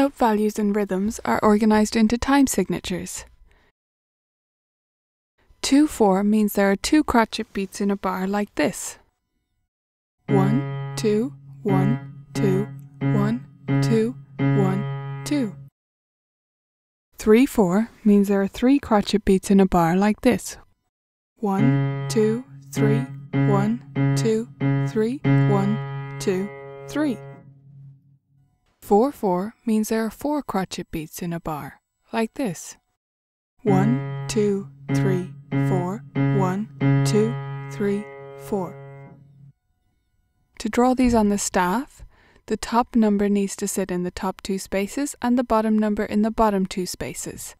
sub-values and rhythms are organized into time signatures. 2-4 means there are two crotchet beats in a bar like this. 1, 2, 1, 2, 1, 2, 1, 2. 3-4 means there are three crotchet beats in a bar like this. 1, 2, 3, 1, 2, 3, 1, 2, 3. 4 4 means there are four crotchet beats in a bar, like this 1, 2, 3, 4, 1, 2, 3, 4. To draw these on the staff, the top number needs to sit in the top two spaces and the bottom number in the bottom two spaces.